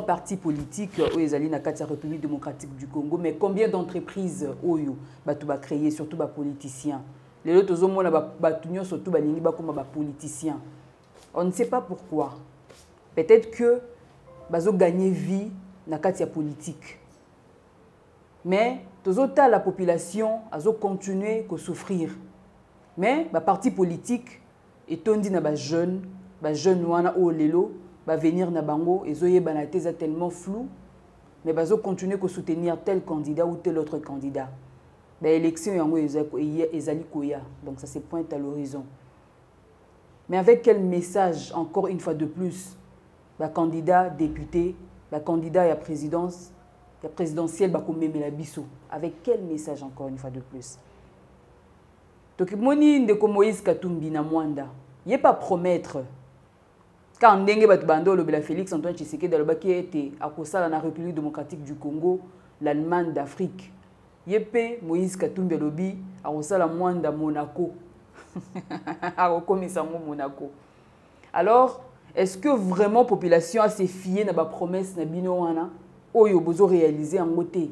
plus de 800 partis politiques oyo ezali na kati ya république démocratique du congo mais combien d'entreprises oyo bato bacréé surtout bapoliticien lelo tozomona bato nyonso tu balingi bakóma bapoliticien on ne sait pas pourquoi. Peut-être que bazogagner vie na kati ya politique. Mais tozotala population azocontinue kosouffrir mais baparti politique etondi na bajeune bajeune wana oyo lelo bavenir na bango ezoyebana te eza tellement flou mais bazocontinue kosoutenir tel candidat ou tel autre candidat. Baélection yango ezali koya. Donc ça se pointe à l'horizon. Mais avec quel message encore une fois de plus bacandidat député bacandidat ya présidence ya présidentielle bakomemela biso? Avec quel message encore une fois de plus? Tokimoni ndeko moïse katumbi na mwanda ye pa promettre kaka ndenge bato olobela félix antoine tshisekedi alobaki ete akosala na république démocratique du congo l'allemagne d'afrique. Ye moïse katumbi alobi akosala mwanda monaco. Akokomisa yango monaco. Alors est-ce que vraiment population ase fie na bapromesse na bino wana oyo bozoréalise yango te?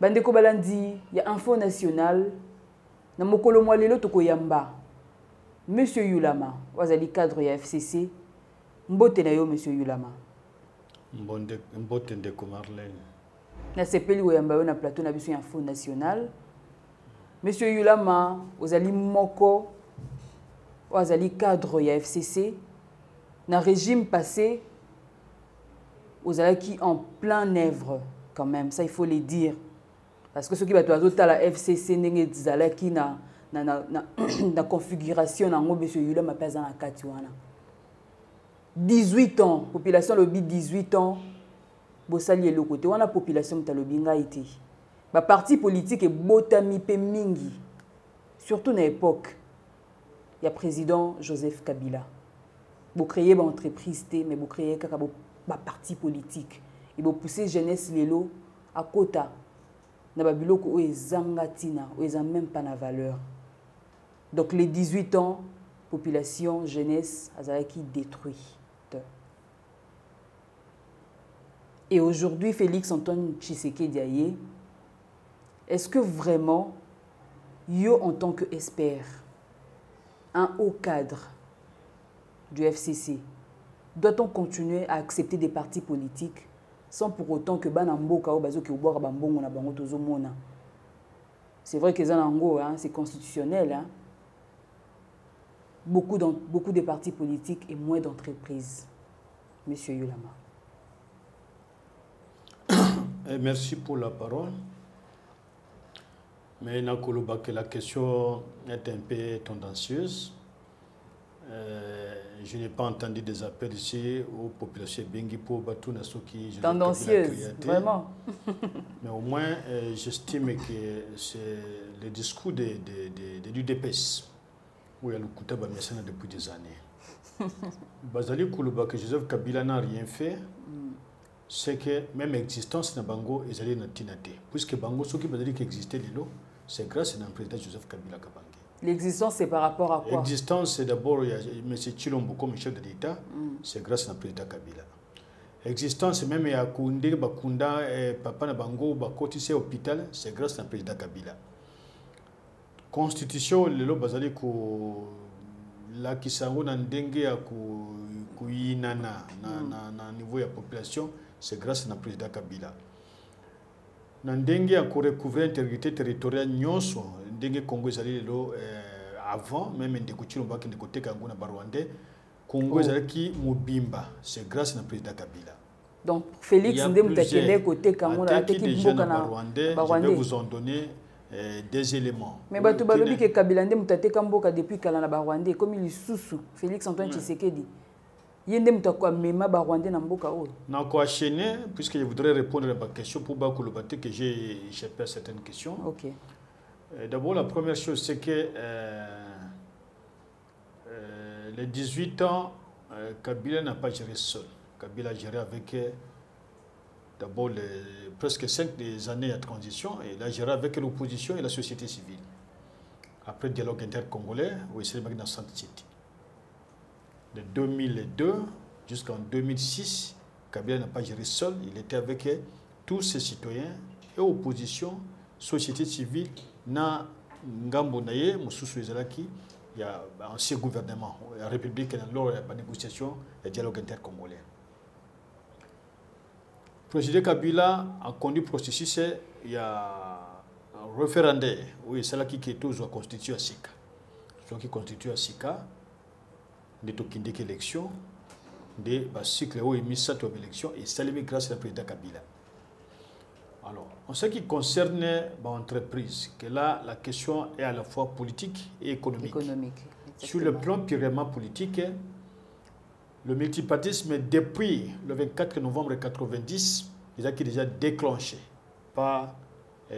Bandeko balandi ya info national na mokolo mwa lelo tokoyamba monsieur yulama oyo azali cadre ya fcc mbote na yo monsieur yulama. Mbote ndeko marlene. Nasepeli koyamba yo na plateau na biso ya national. Monsieur yulama ozali moko oyo azali cadre ya fcc na régime passé ozalaki en plein œuvre quand même ça il faut le dire. Parce que soki bato bazotala fcc ndenge ezalaki na, na, na, na, na configuration nango biso yulama mpe aza na kati wana. 18 ans population alobi 18 ans bosali eloko te. Wana population moto alobi ngai te. Baparti politique ebotami mpe mingi surtout na époque ya président joseph kabila. Bocréye baentreprise te mais bocréye kaka baparti politique. E bopousse jeunesse lelo akota na babiloko oyo ezanga ntina oyo eza même pas na valeur donc les 18 ans population jeunesse azalaki détruite et aujourd'hui félix antoine tshisekedi aye est-ce que vraiment yo en tant que expert un haut cadre du fcc doit-on continuer à accepter des partis politiques sans pour autant que bana mboka oyo bazoki kobwaka bambongo na bango tozomona? C'est vrai que eza nango hein, c'est constitutionnel hein. Beaucoup, beaucoup de partis politiques et moins d'entreprises. Monsieur yulama. Merci pour la parole. Mais nakoloba que la question est un peu tendancieuse. Euh, je n'ai pas entendu des appels ici aux populations Bengi pour Batuna Soki. Tendancieuse, vraiment. Mais au moins, euh, j'estime que c'est le discours de, de, de, de l'UDPS, où il y a le Koutaba Messana depuis des années. Bazali Koulouba, que Joseph Kabila n'a rien fait, c'est que même existence de Bango est allée dans Tinate. Puisque Bango, ce qui veut dire qu'il existait, c'est grâce à un président Joseph Kabila. L'existence, c'est par rapport à quoi? L'existence, c'est d'abord M. Chilombo comme chef de l'État, mm. c'est grâce à président Kabila. L'existence, même à Koundé, Bakunda, Papa Nabango, Bakoti, c'est hôpital, c'est grâce à président Kabila. Constitution, le lo bazali ko la kisango na ndenge ya kuyinana na, na, na niveau ya population, c'est grâce à président Kabila. na ndenge ya korecouvrir intégrité territoriale nyonso ndenge congo ezali lelo eh, avant même ndeko chilombo akende koteka yango na barwandais congo ezalaki mobimba c'est grâce na président kabila. Donc félix nde moto akende koteka yango ateki mboka na barwandais je vais vous en donner des éléments. Mais bato balobi ke kabila nde moto ateka mboka depuis kala na barwandais ekomi lisusu félix antoine tshisekedi. Ye nde moto akomema barwandais na mboka oyo. Nakoachene puisque je voudrais répondre à ma question pour bakoloba te que j'ai échappé à certaines questions. Ok. Euh, d'abord la première chose c'est que euh, euh, les 18 ans euh, kabila n'a pas géré seul. Kabila a géré avec d'abord presque 5 des années de transition et il a géré avec l'opposition et la société civile. Après le dialogue intercongolais où il s'est dans City de 2002 jusqu'en 2006, Kabila n'a pas géré seul, il était avec tous ses citoyens et opposition, société civile, na ngambo ya ancien gouvernement ya république lors ya banégociation ya dialogue intercongolais président kabila a conduit processus ya référendaire oyo esalaki ke tozwa constitution ya sika. Soki constitution ya sika nde tokendeki élection nde bacycle oyo misato ya baélection esalemi grâce na président kabila. Alors, en ce qui concerne l'entreprise, que là, la question est à la fois politique et économique. économique Sur le plan purement politique, le multipartisme, depuis le 24 novembre 1990, il a déjà déclenché par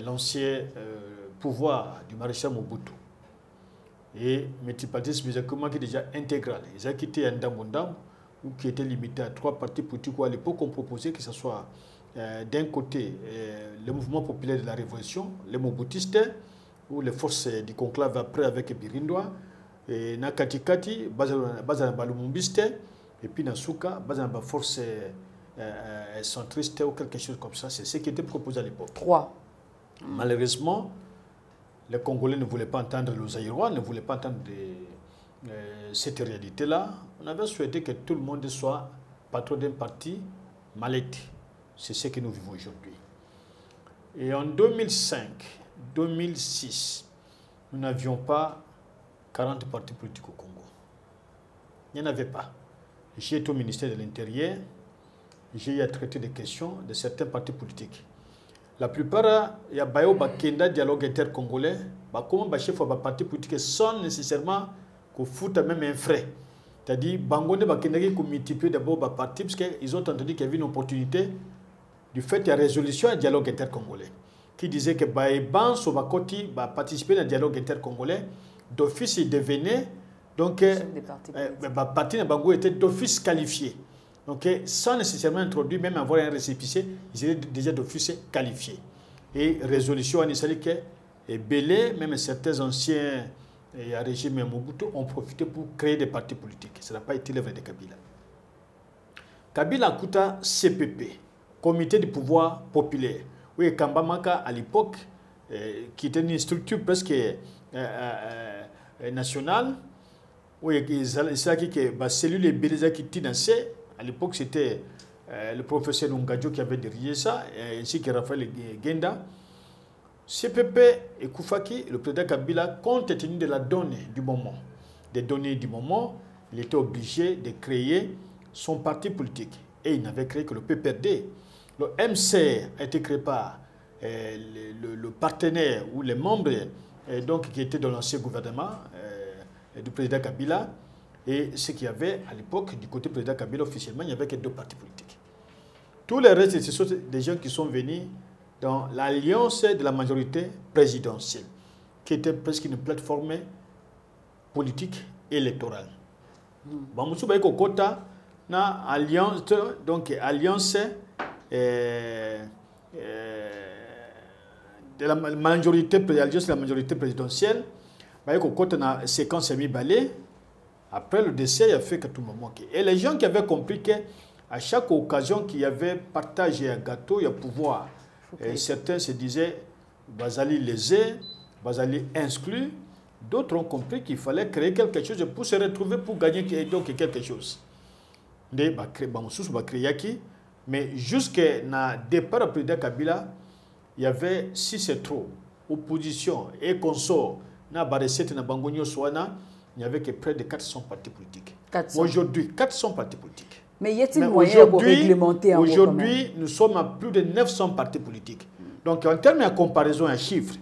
l'ancien euh, pouvoir du maréchal Mobutu. Et multipartisme, il a déjà intégral. Il a quitté un Ndamondam, qui était limité à trois partis politiques à l'époque on proposait que ce soit euh, d'un côté euh, le mouvement populaire de la révolution, les Mobutistes, ou les forces du conclave après avec Birindoa, et na katikati baza balumumbiste et puis na suka baza ba force euh, euh, centriste ou quelque chose comme ça c'est ce qui était proposé à l'époque. Trois. Malheureusement les congolais ne voulaient pas entendre les aérois ne voulaient pas entendre de, euh, cette réalité là on avait souhaité que tout le monde soit patron d'un parti malade c'est ce que nous vivons aujourd'hui. Et en 2005 2006 nous n'avions pas 40 partis politiques au Congo. Il n'y en avait pas. J'ai été au ministère de l'Intérieur, j'ai eu à traiter des questions de certains partis politiques. La plupart, il y a Bayo Bakenda, dialogue intercongolais, comment les chefs de partis politiques sont nécessairement qu'on foute même un frais? C'est-à-dire, Bangonde Bakenda qui multiplie d'abord les partis parce qu'ils ont entendu qu'il y avait une opportunité. Du fait de la résolution du dialogue intercongolais. Qui disait que Baïban Sobakoti va participer au dialogue intercongolais. D'office il devenait donc euh, bah, parti Bango était d'office qualifié. Donc sans nécessairement introduire même avoir un récépissé ils étaient déjà d'office qualifié. Et résolution en que et Belé même certains anciens et à régime Mobutu ont profité pour créer des partis politiques. Ça n'a pas été l'œuvre de Kabila. Kabila Kuta CPP comité du pouvoir populaire. Oui Kambamaka à l'époque euh, qui était une structure presque euh, euh, nationale, où il y a que cellule Beleza qui financée, à l'époque c'était le professeur Nungadjo qui avait dirigé ça, ainsi que Raphaël Genda. CPP et Koufaki, le président Kabila, compte tenu de la donnée du moment, des données du moment, il était obligé de créer son parti politique. Et il n'avait créé que le PPRD. Le MC a été créé par euh, le, partenaire ou les membres euh, donc, qui étaient dans l'ancien gouvernement euh, du président Kabila. Et ce qu'il y avait à l'époque du côté du président Kabila officiellement, il n'y avait que deux partis politiques. Tous les restes, ce sont des gens qui sont venus dans l'alliance de la majorité présidentielle, qui était presque une plateforme politique électorale. Bon, nous sommes Kota, na alliance, donc alliance euh, euh, de la majorité, de la majorité présidentielle, côté la séquence semi balé après le décès, il a fait que tout le monde Et les gens qui avaient compris qu'à chaque occasion qu'il y avait partagé un gâteau, il y a pouvoir. Et certains se disaient, Bazali lésé, Bazali exclu. D'autres ont compris qu'il fallait créer quelque chose pour se retrouver, pour gagner donc quelque chose. Mais jusqu'à départ du président Kabila, il y avait, si c'est trop, opposition et consort, na soana, il n'y avait que près de 400 partis politiques. Aujourd'hui, 400 partis politiques. Mais y a-t-il moyen de réglementer Aujourd'hui, nous sommes à plus de 900 partis politiques. Donc, en termes de comparaison à chiffres,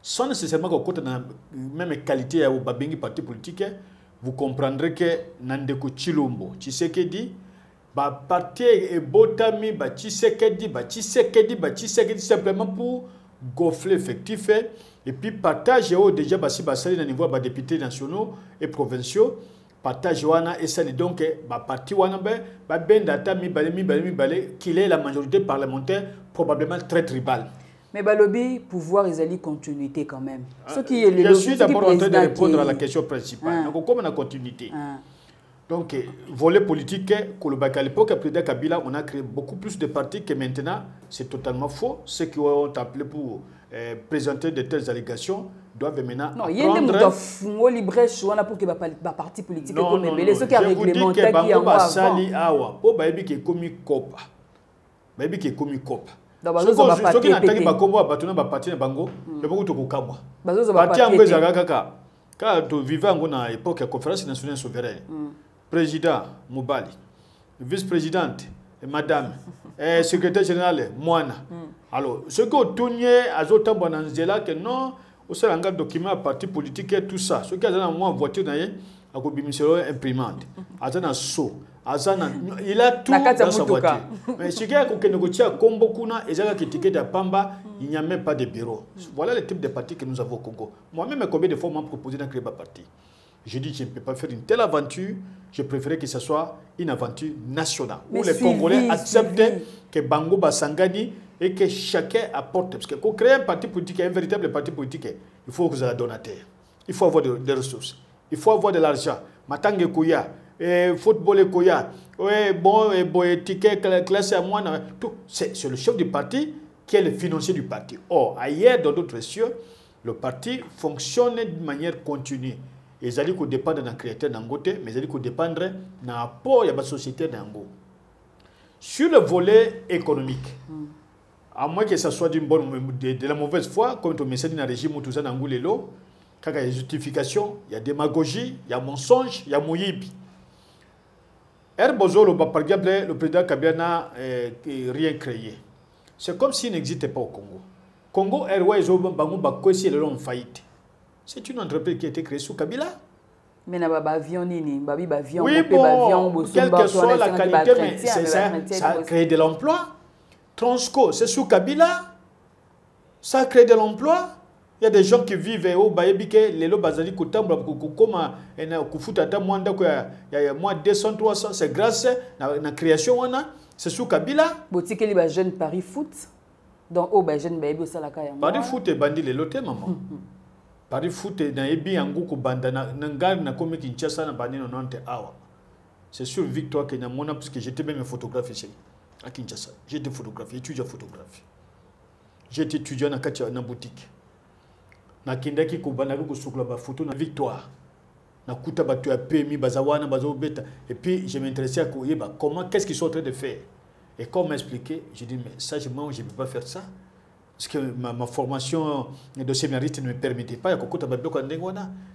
sans nécessairement qu'on compte la même qualité au babingi parti politique, vous comprendrez que Nandeko Chilombo, Tshisekedi, ba parti ebotami ba Tshisekedi ba Tshisekedi ba Tshisekedi simplement pour gonfler effectif et puis partage au déjà basi basali na niveau ba députés nationaux et provinciaux partage wana et ça donc ba parti wana ba ba benda ta mi balé mi balé mi balé qu'il est la majorité parlementaire probablement très tribal mais balobi pouvoir ezali continuité quand même ce qui est le je suis d'abord en train de répondre à la question principale ah. donc comme la continuité? Ah. Donc, eh, volet politique, à l'époque, président Kabila, on a créé beaucoup plus de partis que maintenant. C'est totalement faux. Ceux qui ont appelé pour eh, présenter de telles allégations doivent maintenant non, il y a des wana pour que ba parti politique comme mais ceux qui a réglementé qui va sali awa po ba ebi ke komi kopa. Ba ebi ke komi kopa. Soki natangi bakombo ya bato na baparti na bango loboki tokokamwa parti yango ezalaka kaka. Kaka tovive yango na époque ya conférence nationale souveraine. Mm. président mobali vice-présidente madame eh, secrétaire général mwana. Mm. Alors soki otuni ye azotambola na nzela ke non osala nga document ya parti politique et tout ça. Soki aza na mwa voiture na ye akobimisela imprimante. Aza na so aza na il a tout dans sa voiture. Mais soki akokende kotia kombo kuna eza kaka étiquette ya pamba il n'y a même pas de bureau. Voilà le type de parti que nous avons au Congo. Moi-même combien de fois m'a proposé d'en créer un parti? Je dis je ne peux pas faire une telle aventure. Je préférais que ce soit une aventure nationale où les Congolais acceptent que Bango Basangani et que chacun apporte. Parce que pour créer un parti politique, un véritable parti politique, il faut que vous ayez donateur. Il faut avoir des ressources. Il faut avoir de l'argent. Matangue Kouya, football Kouya, bon, bon, ticket, classe à moi, tout. C'est le chef du parti qui est le financier du parti. Or, ailleurs, dans d'autres cieux, le parti fonctionne de manière continue. Ils allaient dépendre d'un créateur d'Angote, mais ils allaient dépendre d'un apport de la société d'Ango. Sur le volet économique, mm à moins que ça soit d'une bonne de, de, la mauvaise foi comme tu mentionnes dans le régime tout ça dans ngulelo quand il y a justification il y a démagogie il y a mensonge il y a moyibi Herbozolo le président Kabila n'a eh, rien créé. C'est comme s'il n'existait pas au Congo. Congo Airways long faillite. C'est une entreprise qui a été créée sous Kabila. Mais na ba avion nini? Babi ba avion oui, bon, quelle que soit la qualité mais ça, ça a créé de l'emploi Transco, c'est sous Kabila. Ça crée de l'emploi. Il y a des gens qui vivent au Bayebike, les bazali kutambra kukuma na kufuta ata mwanda kwa ya ya mwa 200 300 c'est grâce na, na création c'est sous Kabila. Botikeli ba jeune Paris foot donc au ba jeune bayebi osala ka ya Paris foot bandi le loté maman. Paris foot na yebi yango ko banda na ngari na komi Kinshasa na bandi 90 awa. C'est sur victoire que mona parce que j'étais même photographe ici à Kinshasa. J'étais photographe, étudiant photographie. J'étais étudiant dans la boutique. nakendaki kobandaki kosukula bafoto na victoire. Nakuta bato ya pmi baza wana bazobeta et puis je m'intéressais à comment qu'est-ce qu'ils sont en train de faire? Et comme m'expliquer j'ai dit mais ça moi je ne peux pas faire ça. Parce que ma, ma formation de séminariste ne me permettait pas. Ya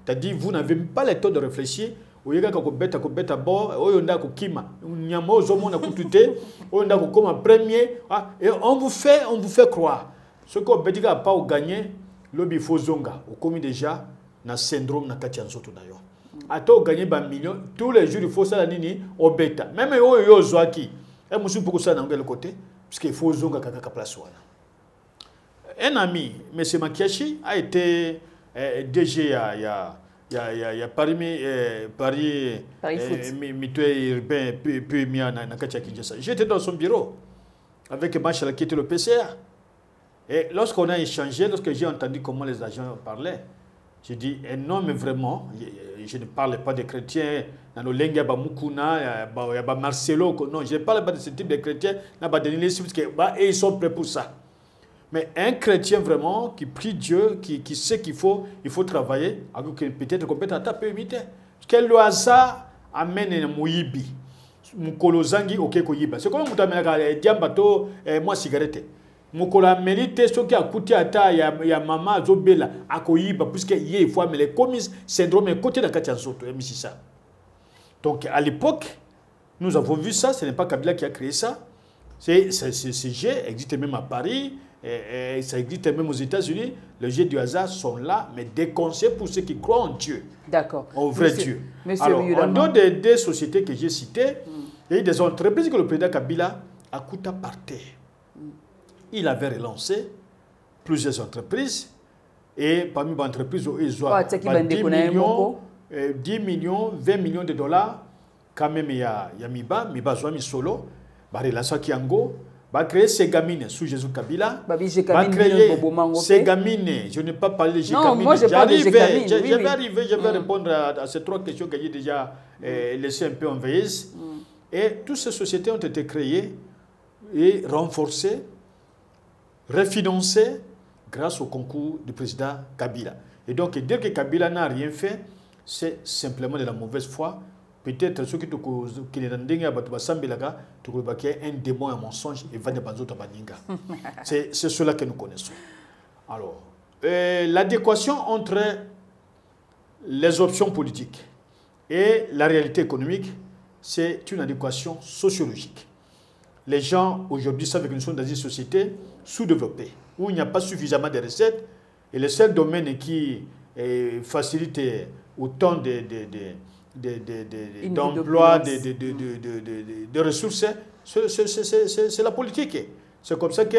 c'est-à-dire vous n'avez pas le temps de réfléchir oyekaka kobeta kobeta bo oyo nda kokima nyama ozomona kutu te oyo nda kokoma premier. Ah, et on vous fait on vous fait croire. Soki obeti kaka pa oganye lobi il faut zonga. Okomi na syndrome na kati ya nzoto na yo. Ata oganye bamillion tous les jours faut osala nini? Obeta. Meme oyo yo ozwaki e mosusu mpo kosala nango eloko te puisque faut ozongaka kaka place wana. Un ami m. Makiashi a été eh, dg ya, ya il y a, y a, y a Paris, Paris, Paris Mitoué urbain, puis en Kinshasa. J'étais dans son bureau avec Machal qui était le PCA. Et lorsqu'on a échangé, lorsque j'ai entendu comment les agents parlaient, j'ai dit, eh non, mais vraiment, je ne parle pas des chrétiens, dans le Lenga, Mukuna, Marcelo, non, je ne parle pas de ce type de chrétiens, et ils sont prêts pour ça. Mais un chrétien vraiment qui prie Dieu, qui, qui sait qu'il faut, il faut travailler, peut-être compétent, peut imiter. Quel hasard amène un mouyibi mukolo zangi oke koyiba c'est comme mutu amenaka diamba to eh, mwa cigarette. Mokolo ameli te soki akuti ata ya, ya mama azobela akoyiba puisque ye ifo amela ekomi syndrome ekoti na kati ya nzoto ya misisa donc à l'époque nous avons vu ça ce n'est pas kabila qui a créé ça. C'est ce jet existe même à paris et, et ça existe même aux États-Unis, les jeux du hasard sont là, mais déconseillés pour ceux qui croient en Dieu. D'accord. Au vrai Monsieur, Dieu. Monsieur Alors, en dehors des, des, sociétés que j'ai citées, mm. il y a des entreprises que le président Kabila a coûté par terre. Mm. Il avait relancé plusieurs entreprises et parmi les entreprises, ils ont oh, 10 millions, 10 millions, 20 millions de dollars. Quand même, il y a, il y a Miba, Miba Zouami Solo, Barela Sakiango, va créer Segamine sous Jésus Kabila. Va créer. Segamine. Je n'ai pas parlé de Non, Jekamine. moi, je parle de J'arrive, Jekamine, je, oui, je oui. vais arriver, je vais Mm. répondre à, à ces trois questions que j'ai déjà euh, laissées un peu en veilleuse. Et toutes ces sociétés ont été créées et renforcées, refinancées grâce au concours du président Kabila. Et donc, dire que Kabila n'a rien fait, c'est simplement de la mauvaise foi. Peut-être ceux qui te causent, qui ne ndenge ya bato basambelaka, un démon, un mensonge, baninga. C'est c'est cela que nous connaissons. Alors, euh, l'adéquation entre les options politiques et la réalité économique, c'est une adéquation sociologique. Les gens aujourd'hui savent que nous sommes dans une société sous-développée, où il n'y a pas suffisamment de recettes, et le seul domaine qui euh, facilite autant de, de, de- d'emplois, de, ressources, c'est- c'est- c'est c'est- c'est- c'est la politique. C'est comme ça que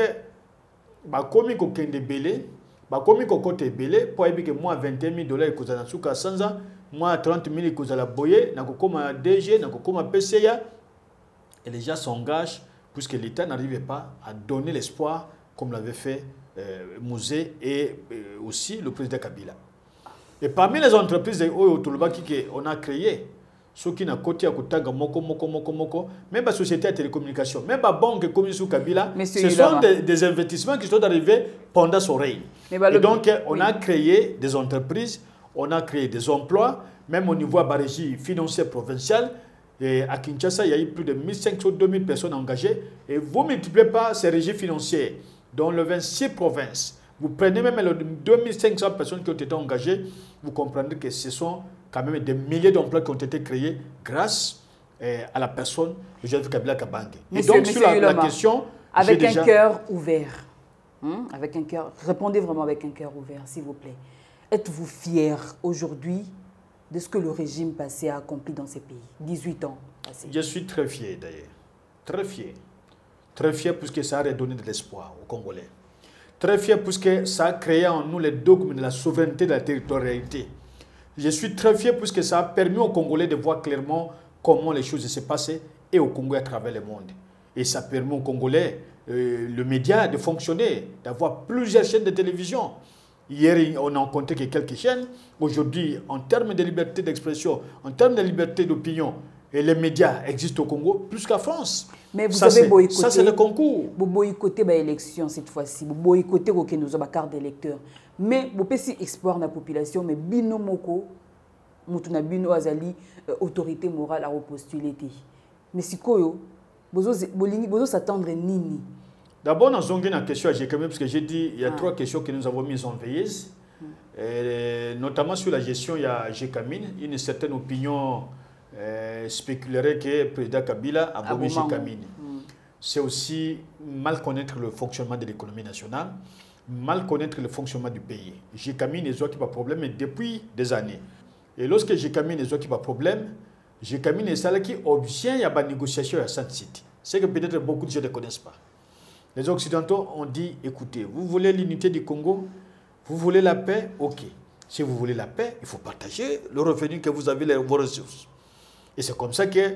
bakomi kokende ebele bakomi kokota ebele mpo ayebi ke mwa 21 000 dollars na suka ya sanza mwa 30 000 ekozala boye nakokóma dg nakokóma pca et les gens s'engagent puisque l'État n'arrivait pas à donner l'espoir comme l'avait fait euh, Mouzé et euh, aussi le président Kabila. Et parmi les entreprises oyo tolobaki ke on a créé soki na koti ya kotanga moko moko moko moko même la société de télécommunication même la banque comme sous Kabila ce sont des, des investissements qui sont arrivés pendant son règne bah, et donc on a créé des entreprises on a créé des emplois même au niveau de la régie financière provinciale et à Kinshasa, il y a eu plus de 1500 2000 personnes engagées. Et vous multipliez par ces régies financières dans les 26 provinces. Vous prenez même les 2500 personnes qui ont été engagées, vous comprendrez que ce sont quand même des milliers d'emplois qui ont été créés grâce eh, à la personne de Joseph Kabila Kabange. Et donc, sur la, la question, Avec un déjà- cœur ouvert. Hein, Avec un cœur. Répondez vraiment avec un cœur ouvert, s'il vous plaît. Êtes-vous fier aujourd'hui de ce que le régime passé a accompli dans ces pays? 18 ans passés. Je suis très fier d'ailleurs. Très fier. Très fier puisque ça a redonné de l'espoir aux Congolais. Très fier puisque ça a créé en nous les dogmes de la souveraineté, de la territorialité. Je suis très fier puisque ça a permis aux Congolais de voir clairement comment les choses se passaient et au Congo à travers le monde. Et ça permet aux Congolais, euh, le média, de fonctionner, d'avoir plusieurs chaînes de télévision. Hier, on n'a compté que quelques chaînes. Aujourd'hui, en termes de liberté d'expression, en termes de liberté d'opinion, et les médias existent au Congo plus qu'en France. Mais vous Ça, avez boycotté. Ça, c'est le concours. Vous boycottez l'élection cette fois-ci. Vous boycottez que nous avons carte d'électeur. Mais vous pouvez espoir dans la population, mais bino moko, mutu na bino azali euh, autorité morale à repostuler. Mais si koyo, vous s'attendre nini? D'abord, nous avons une question à GKM, parce que j'ai dit il y a Ah. trois questions que nous avons mises en veilleuse. Euh, notamment sur la gestion, il y a GKMIN, une certaine opinion euh, spéculerait que le président Kabila a voulu Abomango. GKMIN. C'est aussi mal connaître le fonctionnement de l'économie nationale, mal connaître le fonctionnement du pays. GKMIN est qui pas problème depuis des années. Et lorsque GKMIN est qui pas problème, GKMIN est celle qui obtient y a de négociation à Sainte City. C'est que peut-être beaucoup de gens ne connaissent pas. Les Occidentaux ont dit, écoutez, vous voulez l'unité du Congo, vous voulez la paix, ok. Si vous voulez la paix, il faut partager le revenu que vous avez, vos ressources. Et c'est comme ça que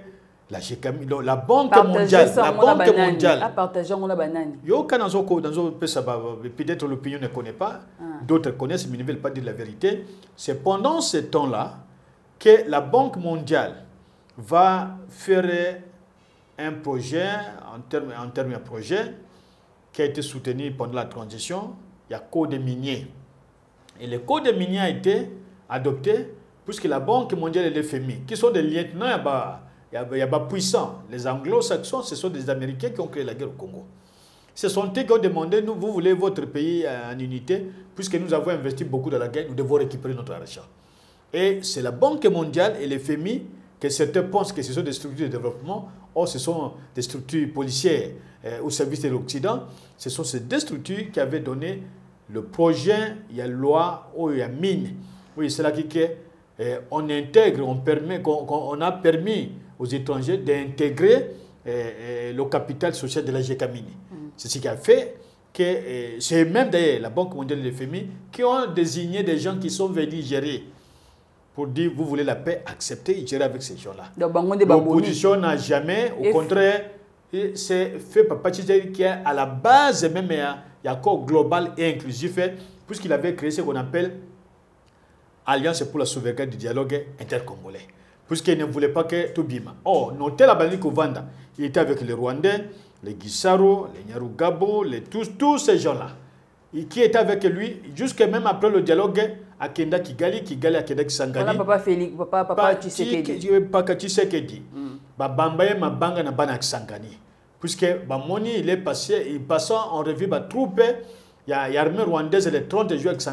la, GKM la Banque mondiale, la Banque mondiale, partagez, on a banane. Yo, quand dans dans va- peut-être l'opinion ne connaît pas, Ah. d'autres connaissent, mais ne veulent pas dire la vérité. C'est pendant ce temps-là que la Banque mondiale va faire un projet, en termes en termes de projet, qui a été soutenu pendant la transition. Il y a code minier. Et le code minier a été adopté puisque la Banque mondiale et le FMI, qui sont des lieutenants, pas puissants. Les anglo-saxons, ce sont des Américains qui ont créé la guerre au Congo. Ce sont eux qui ont demandé, nous, vous voulez votre pays en unité, puisque nous avons investi beaucoup dans la guerre, nous devons récupérer notre argent. Et c'est la Banque mondiale et le FMI que certains pensent que ce sont des structures de développement, or ce sont des structures policières euh, au service de l'Occident. Ce sont ces deux structures qui avaient donné le projet, il y a loi, oh, il y a mine. Oui, c'est là qui euh, on intègre, on, permet, on a permis aux étrangers d'intégrer euh, euh, le capital social de la GKMINI. C'est ce qui a fait que euh, c'est même d'ailleurs la Banque mondiale et le FMI qui ont désigné des gens qui sont venus gérer pour dire vous voulez la paix, acceptez, gérer avec ces gens-là. De. L'opposition n'a jamais, au Et- contraire, c'est fait par Pachicheri qui est à la base même il y a corps global et inclusif puisqu'il avait créé ce qu'on appelle Alliance pour la sauvegarde du dialogue intercongolais puisqu'il ne voulait pas que tout bima. Oh, notez la bannière Vanda, il était avec les Rwandais, les Gisaro, les Nyarugabo, les, tous, tous ces gens-là, qui étaient avec lui, jusqu'à même après le dialogue à Kenda Kigali, Kigali à Kenda Kisangani. Voilà, papa Félix, papa, papa Tshisekedi. Papa Tshisekedi. Mm. Babambaye Mabanga na Bana Kisangani. Puisque Bamoni, il est passé, il passait en revue ma troupe, il y a l'armée rwandaise le 30 juillet à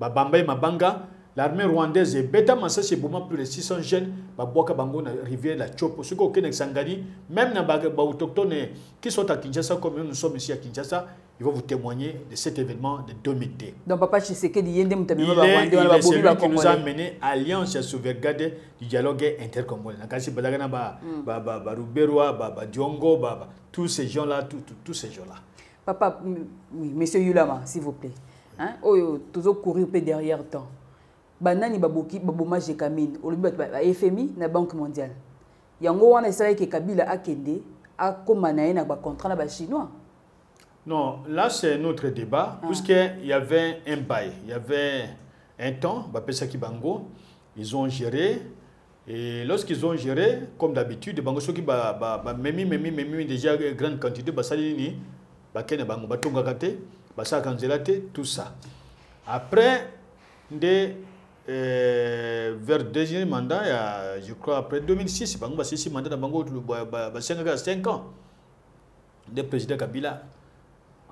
Kisangani. Babambaye Mabanga, l'armée rwandaise est bêta massa c'est beaucoup plus de 600 jeunes. Ba boka bango na rivière la Chopo. Ce ko kenek sangani même na ba autochtones qui sont à Kinshasa comme nous sommes ici à Kinshasa ils vont vous témoigner de cet événement de 2002 donc papa Tshisekedi rwandais ba bobi ba qui nous a mené alliance à sauvegarder du dialogue intercongolais. Na kasi balaga na ba ba ba, ba Ruberwa ba ba Diongo ba, ba tous ces gens là tous tous ces gens là papa oui monsieur Yulama s'il vous plaît hein? Oh toujours courir peu derrière temps. Banani baboki baboma jekamine olobi bato ba fmi na banque mondiale. Yango wana esalaki kabila akende akóma na ye na bacontrat na bachinois non là c'est notre débat ah. puisqu'il y avait un bail. Il y avait un temps bapesaki bango ils ont géré et lorsqu'ils ont géré comme d'habitude bango soki bamemi memi memi déjà grande quantité basali nini bakende bango batongaka te basalaka nzela te tout ça après nde euh, vers deuxième mandat, il y a, je crois après 2006, bango ba sisi mandat bango ba 5 ans. Le président Kabila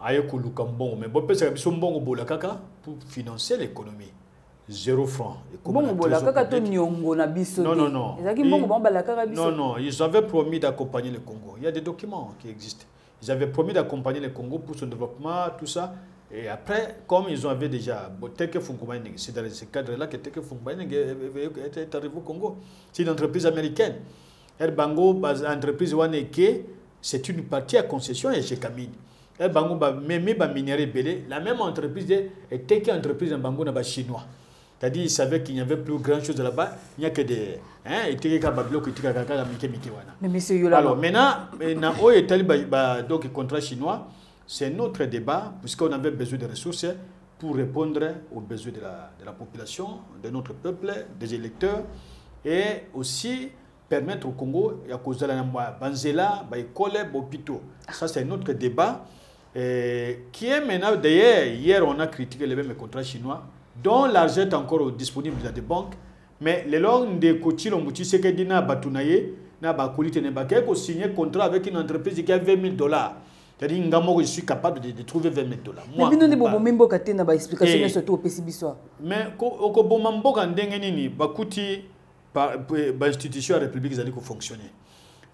aye koluka mbongo mais bo pesa biso mbongo bola kaka pour financer l'économie. Zéro franc. Mbongo bola kaka to nyongo na biso. Non non non. Ezaki mbongo biso. Non non, ils avaient promis d'accompagner le Congo. Il y a des documents qui existent. Avaient promis d'accompagner le Congo pour son développement, tout ça. Et après, comme ils ont avait déjà, c'est dans ce cadre-là que Teke est arrivé au Congo. C'est une entreprise américaine. Erbango, entreprise Waneke, c'est une partie à concession et chez Camille. Erbango, même minerai belé, la même entreprise est Teke entreprise en chinois. C'est-à-dire, ils savaient qu'il n'y avait plus grand-chose là-bas. Il n'y a que des. Hein, Mais monsieur Yola. Alors, maintenant, où est donc contrat chinois c'est notre débat, puisqu'on avait besoin de ressources pour répondre aux besoins de la, de la population, de notre peuple, des électeurs, et aussi permettre au Congo, a cause de la Banzela, école, hôpitaux. Ça, c'est notre débat. Et qui est maintenant, d'ailleurs, hier, on a critiqué les mêmes contrats chinois, dont l'argent est encore disponible dans des banques, mais les langues de Kochi, Lombuchi, Sekedina, Batunaye, n'a pas signé contrat avec une entreprise qui a 20 000 dollars. C'est-à-dire je suis capable de, de trouver 20 000 dollars. Mais vous n'avez pas de ba explication surtout au PCB Mais ko boma mboka ndenge nini bakuti ba ba institution ya république zali ko fonctionner.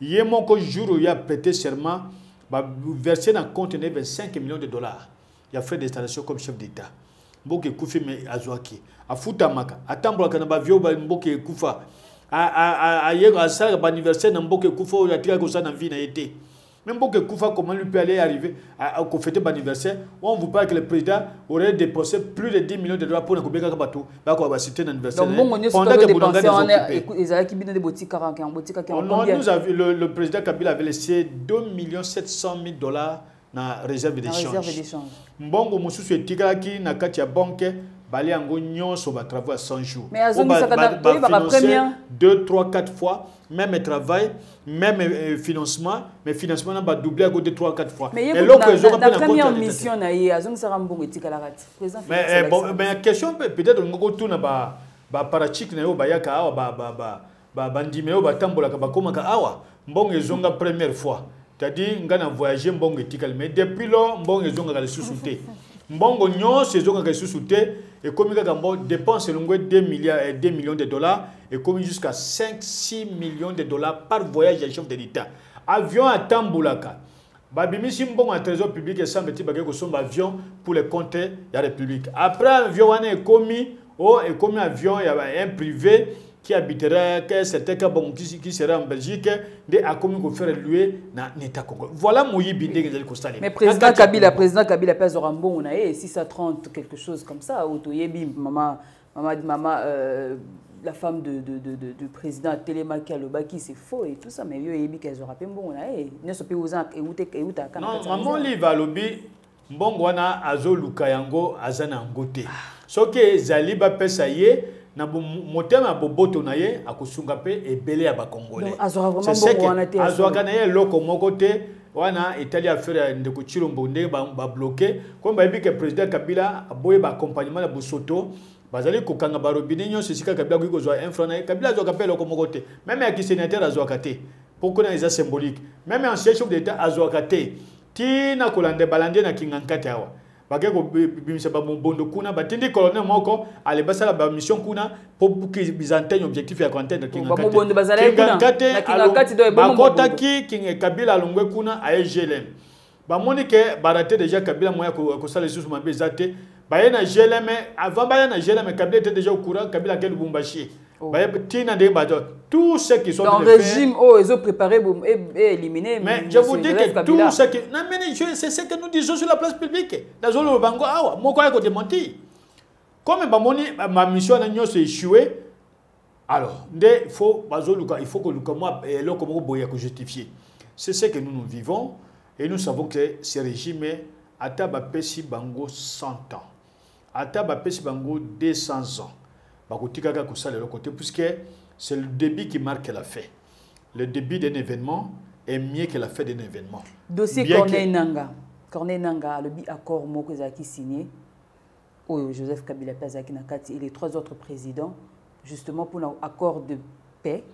Yé moko jour il a prêté serment ba verser dans compte 25 millions de dollars. Il a fait d'installation comme chef d'état. Mboke kufi me azwaki. Afuta maka. Atambola kana ba vio ba mboke kufa. A a a a yego asala ba anniversaire na mboke kufa o yatika ko sa na vie na été. Même pour que Koufa, comment lui peut aller arriver à, à, fêter mon anniversaire, on vous parle que le président aurait dépensé plus de 10 millions de dollars pendant que Boulanga est occupé. Nous avons, le, président Kabila avait laissé 2 700 000 dollars dans la réserve d'échange. Mbongo Tigraki, Nakatia Banque, bali yango nyonso batravaille à 100 jours. Mais azongisaka na toyebaka première. 2 3 4 fois même travail même euh, financement mais financement na badouble yango 2 3 4 fois. Eloko ezoka mpe na na ye azongisaka mbongo etikalaka ti question. peut-être kotuna na bayaka awa bandime oyo batambolaka bakomaka awa. Mbongo ezonga première fois c'est-à-dire nga na voyage mbongo etikali. Mais depuis lo mbongo ezongaka lisusu te. Mbongo nyonso ezongaka lisusu te. Ekomi kaka mbo dépense elongo 2 milliards 2 millions de dollars. Ekomi jusqu'à 5 6 millions de dollars par voyage ya chef de l'état. Avion atambolaka babimisi mbongo ya trésor public esambe ti bakei kosomba avion pour le compte ya république. Après avion wana ekomi o ekomi avion ya un privé qui habitera que bon qui, en Belgique de a ko faire louer na l'état Congo. Voilà moyibi ndenge zali kostali mais président Kabila président Kabila pèse Rambo on a 630 quelque chose comme ça ou toyebi maman maman maman euh, la femme de, de, de, de, du président Télémaki Alobaki, c'est faux et tout ça, mais il y a qu'elles auraient bon, eh, ne se peut aux ans, et où t'es, et où t'as Non, maman, il va lobi, mbongo wana azo luka yango azana ngote. Soki ezali bapesa ye, na motema boboto na ye akosunga mpe ebele ya bakongolais azwaka na ye eloko moko te wana etali affaire ya ndeko chilombo ndenge babloke komi bayebi ke président kabila aboye baaccompagnement na bosoto. Bazali kokanga barobine nyonso esika kabila akoki kozwa infra na ye. Kabila azwaka mpe eloko moko te. Meme ya kisénatere azwaka te. Mpo kuna eza symbolique. Meme ancien chef d'état azwaka te. Tina kolanda balandi na kinga nkati awa bake kobimisa bamobondo kuna batindi colonel moko ale basala bamission kuna mpo bizantene objectif ya koantene kingankate bakotaki kabila alongwe kuna aye glm bamoni ke barate déjà kabila moya kosala lisusu mabe eza te. Baye na glm avant baya na glm kabila ete déjà okura kabila ake lubumbashi. Tous ceux qui sont dans le régime, oh, ils ont préparé et éliminé. Mais je vous dis que tout ce qui. Non, mais c'est ce que nous disons sur la place publique. Dans le bango, ah, moi, quoi, côté menti. Comme ma mission a échoué, alors, il faut, il faut que nous justifier. C'est ce que nous nous vivons et nous savons que ce régime a pesi bango 100 ans. Pesi bango 200 ans bakotikaka kosala eloko côté puisque c'est le débit qui marque la le débit d'un événement est mieux que la fin d'un événement. Dossier corneille nanga corneille nanga alobi accord moko ezalaki signé. Oyo joseph kabila mpe azalaki na kati et les trois autres présidents justement accord de paix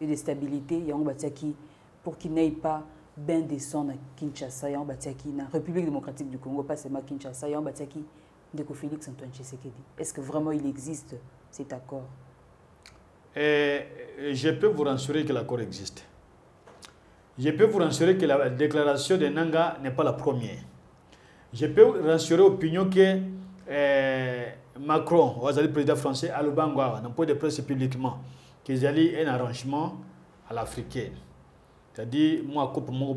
et de stabilité yango batiaki pour qu'il n'ait pas bain de sang na kinshasa yango batiaki na république démocratique du congo pas seulement kinshasa yango batiaki ndeko félix antoine tshisekedi. Est ce que vraiment il existe cet Et Je peux vous rassurer que l'accord existe. Je peux vous rassurer que la déclaration de Nanga n'est pas la première. Je peux rassurer l'opinion que euh, Macron, le président français, a le Bangwa, n'a pas de presse publiquement, qu'il y a un arrangement à l'africaine. C'est-à-dire, moi, coupe mon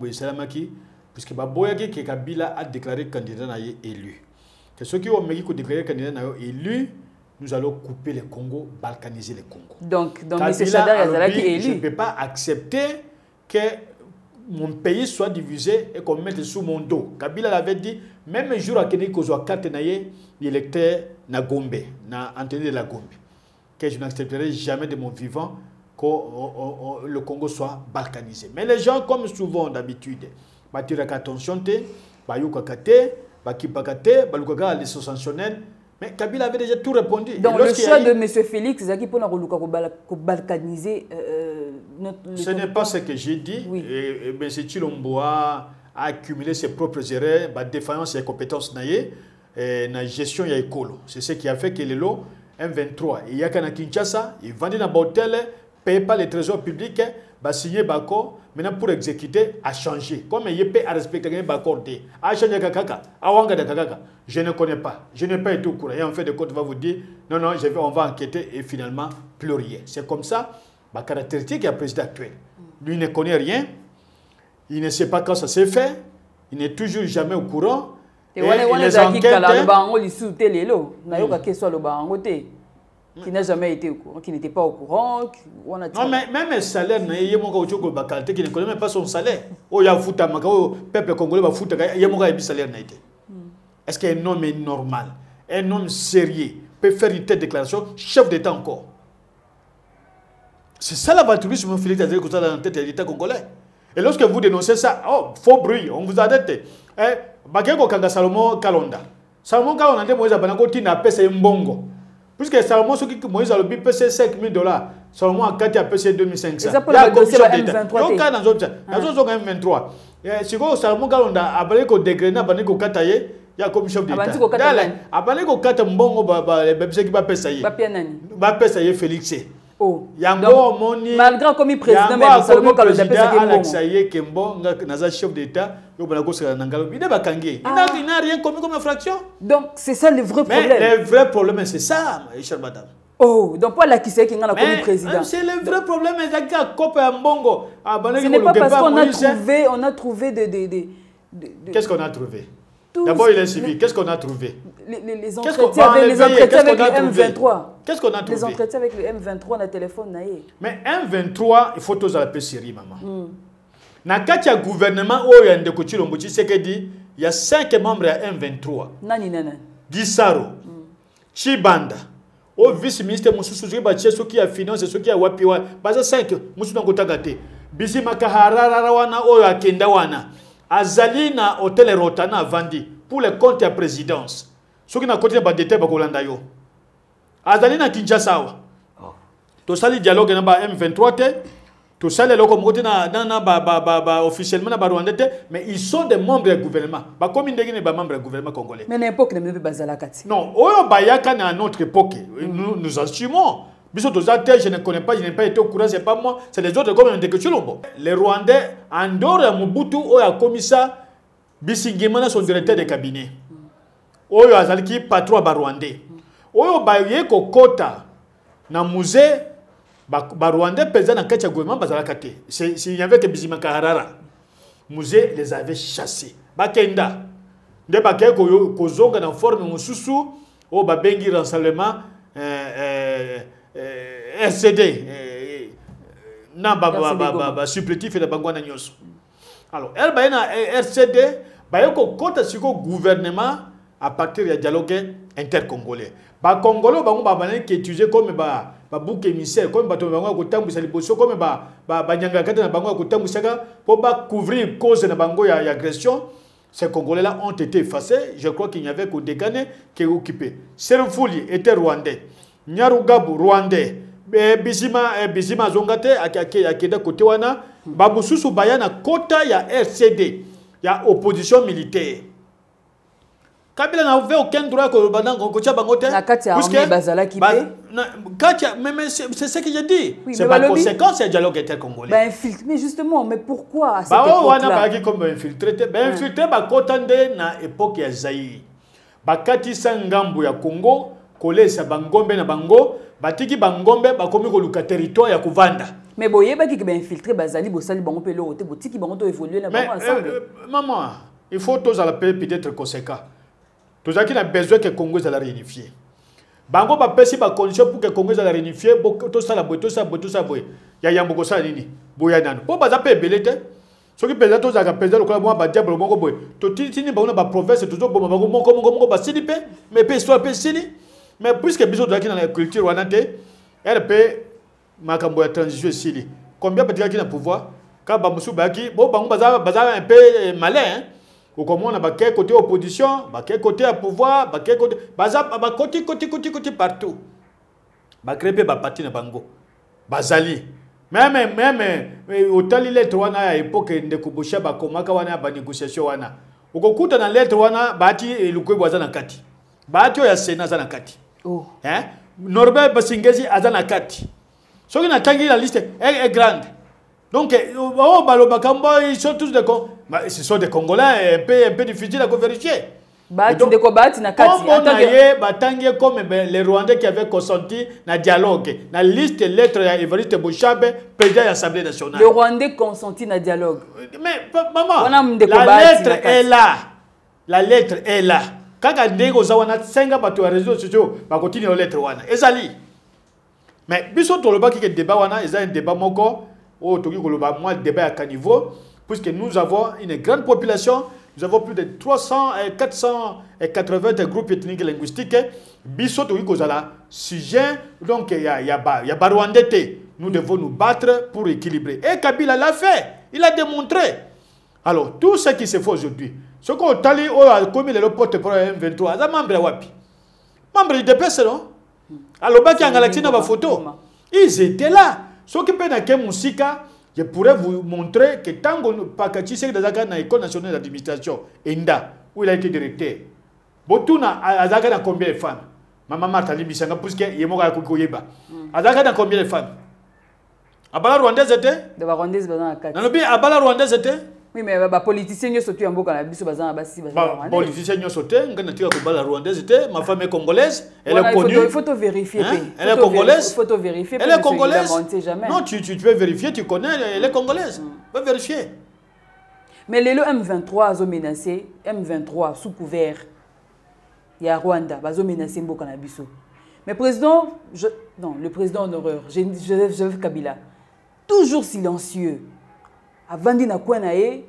puisque Baboyaki, que Kabila a déclaré candidat élu. Que ceux qui ont déclaré candidat élu, nous allons couper le Congo, balkaniser le Congo. Donc, donc M. Chadar qui est élu. Je ne peux pas accepter que mon pays soit divisé et qu'on mette sous mon dos. Kabila l'avait dit, même un jour à Kenya, qu'on soit carte l'électeur na Gombe, na Anthony de la Gombe, que je n'accepterai jamais de mon vivant que le Congo soit balkanisé. Mais les gens, comme souvent d'habitude, attention les mais Kabila avait déjà tout répondu. Donc le choix de M. Félix Zaki pour balkaniser euh, euh, notre. Ce n'est pas ce que j'ai dit. Oui. Et, et M. Chilomboa a accumulé ses propres erreurs, bah, défaillance et compétences naïe, et la gestion ya écolo. C'est ce qui a fait que le lot M23, il y a qu'à Kinshasa, il vendait dans l'hôtel, paye pas les trésors publics, bah signer Bako, maintenant pour exécuter, a changé. Comme il peut à respecter un Bako, a changé Kakaka, a Wanga de Kakaka. Je ne connais pas, je n'ai pas été au courant. Et en fait, de compte, va vous dire, non, non, je vais, on va enquêter et finalement, plus rien. C'est comme ça, ma caractéristique est le président actuel. Lui ne connaît rien, il ne sait pas quand ça s'est fait, il n'est toujours jamais au courant. Et, et les enquêtes... qui n'a jamais été au courant, qui n'était pas au courant. On a non, mais même le salaire, il y a mon qualité qui ne connaît même pas son salaire. Oh, il y a fouta, le peuple congolais va foutre, il y a mon salaire. Est-ce qu'un homme est normal, un homme sérieux, peut faire une telle déclaration, chef d'État encore? C'est ça l'aventurisme, Philippe Azeli, dans la tête de l'État congolais. Et lorsque vous dénoncez ça, oh, faux bruit, on vous arrête. Eh, Bakeko Kanga Salomon Kalonda. Salomon Kalonda, Moïse Abanako, Tina Pese Mbongo. Puisque Salomon, ce qui Moïse a le c'est 5 000 dollars. Salomon a 4 PC 2500. C'est ça pour la commission d'État. Il y a le Dans le M23. Si Salomon a balé ko dégré, a balé ko kataye, il y a commission d'État. A balé ko kata mbongo, bébé qui va payer. Va payer Félix. Oh. yango omoni malgré komi président mais Salomon Kalonda pesa Alexa ye Kembo naza chef d'état yo bakangi. N'a n'a rien commis comme infraction. Donc c'est ça le vrai problème. mais le vrai problème c'est ça cher madame Oh, donc pas la qui c'est qui a comme président. C'est le vrai problème, c'est qu'il y a Mbongo. Ce n'est pas parce qu'on a trouvé, on a trouvé des... Qu'est-ce qu'on a trouvé? D'abord, il est les- civil. Qu'est-ce qu'on a trouvé? Les, les, les entretiens avec, les entretiens le trouvé? M23. Qu'est-ce qu'on a Les trouvé? entretiens avec le M23 na téléphone. Mais M23, il faut tous la paix série, maman. Na kati ya gouvernement oyo ya ndeko Chilombo Tshisekedi, il y a 5 membres ya M23. Nani nana. Gisaro, Chibanda, au vice-ministre mosusu soki batie soki ya finance soki ya wapi wa baza 5 mosusu na kotanga te bisima kaharara wana oyo akenda wana azali na hotel rotana avandi pour le compte ya présidence soki na koti na badetail bakolanda yo azali na kinshasa awa. Tosali dialogue na ba M23 te. Tosali eloko moko te officiellement na barwandais te. Mais ils sont des membres ya gouvernement. Bakomi ndenge ni bamembre ya gouvernement congolais. Mais na époque na mpe bazalaka ti. non oyo bayaka na notre époque. Nous, nous assumons je ne connais pas je n'ai pas été au courant c'est pas moi. C'est les autres comme ndeke chilombo. Les rwandais en dehors ya mobutu oyo akomisa bisingimana son directeur de cabinet. Oyo azalaki patron ya barwandais. Oyo baye kokota na musée mpenza na kati ya gouvernement bazalaka te. C'est- s'il y avait que bizimaka harara. Musée les avait chassés. Bakenda bakei koyo- kozonga na forme mosusu oyo babengi rassemblement euh, euh, euh, rcd euh, na RCD Goma. basupplétif na bango wana nyonso alors ere baye na eh, rcd baye kokɔta sikoyo gouvernement à partir ya dialogue intercongolais bacongolais oyo bango babandaki étudier comme ba babuku émissaire comme bato na bango ya kotambwisa liboso comme ba- ba- banyangaka te na bango ya kotambwisaka mpo bacouvrir cause na bango ya, agression ces Congolais là ont été effacés. Je crois qu'il n'y avait que Degane qui occupé. Serfouli était rwandais. Nyarugabu rwandais. Eh, Bisima eh, Bisima Zongate akenda côté wana babususu bayana kota ya RCD ya opposition militaire. Kabila n'avait aucun droit bango te. Na ya puisque armée bazalaki ba- pe. na- kati ya- mais mais c'est ce que j'ai dit. Oui, c'est balobi- conséquence du dialogue intercongolais. Bah, infiltre. Mais justement, mais pourquoi à cette bao wana époque-là bayaki comme bainfiltré te bainfiltré bakɔta nde na époque ya zaire bakatisa ngambo ya congo kolesa bangombe na bango batiki bangombe bakomi koluka territoire ya kovanda Mais boyebaki ke bainfiltre bazali bosali bango mpe eloko te botiki bango to évolue na mais bango euh, ensemble. euh, maman il faut tozala mpe peut-être conséquent tozalaki na besoin ke congo ezala réunifie bango bapesi bacondition pour ke congo ezala réunifie tosala boye tosala boye tosala boye. Ya yambo kosala nini? Boya nano mpo baza mpe ebele te. Soki mpenza tozalaka mpenza lokola mwa badiable moko boye totitini bango na baprovince tozoboma bango moko moko moko basili mpe mais mpe histoire mpe esili mais puisque biso tozalaki na culture wana te mpe makambo ya transition esili. Combien batikaki na pouvoir? Ka bamosusu bayaki bo bango baza un peu eh, malin okomona bakei côté opposition bakei côté ya pouvoir bakei côté baza bakoti koti koti koti partout. Bacrée mpe baparti na bango. Bazali. Meme meme otali lettre wana ya epoke ndeko bosha bakomaka wana ya banégociation wana okokuta na lettre wana baati elukwebo aza na kati baati oyo ya sena aza na kati Oh. hein? norbert basingezi aza na kati soki natangi la liste est, est grande donc eh, oyo balobaka mbo ils sont tous des Con- Bah, ce sont des congolais un peu, un peu difficile à vérifier Et Bahati donc, ndeko bahati na kati. Kombo En tant na que- ye batangi ye comme ben, les Rwandais qui avaient consenti na dialogue na liste lettre ya Evariste Boshabe président de l'Assemblée nationale. Le Rwandais consenti na dialogue. Mais maman, la lettre est là. La lettre est là. Kaka ndenge oza wana senga bato ya réseaux sociaux bakotini yo lettre wana. Ezali. Mais biso tolobaki ke débat wana un débat moko oyo toki koloba mwa débat ya puisque nous avons une grande population nous avons plus de 300 et 480 groupes ethniques et linguistiques. Biso toki kozala sujet donc ya ya ba ya nous devons nous battre pour équilibrer. Et Kabila l'a fait. Il a démontré. Alors tout ce qui se fait aujourd'hui ce qu'on tali oyo akomi lelo porte-parole ya M23 aza membre ya wapi? Membre du DPS non? Alobaki angalaki na bafoto. ils étaient là. Soki mpe nake mosika je pourrais vous montrer que ntango paka tshisekedi azalaka na école nationale d'administration enda où il a été directeur. Botuna a- azalaka na combien de femmes? Mama martha limbisanga puisque ye moko akoki koyeba. Azalaka na combien de femmes? Abala rwandaise te nalobi abala rwandaise te Oui, mais ba politiciens nyonso tu ya mboka na biso baza na basi baza na Ba- Rwandais. politicien nyonso te ngai natika kobala rwandaise te ma femme est congolaise elle Voilà, est il connue te- Il faut te vérifier. Hein? pe. Elle Faut est te congolaise? vérifier- Faut te vérifier. Elle est congolaise Guillaume, On ne sait jamais. Non, tu, tu, tu peux vérifier, tu connais, elle est congolaise. Mm. Peux vérifier. mais lelo m23 azomenace m23 sous couvert ya rwanda bazomenace mboka na biso mais président je, non le président en horreur joseph kabila toujours silencieux avandi na coin na ye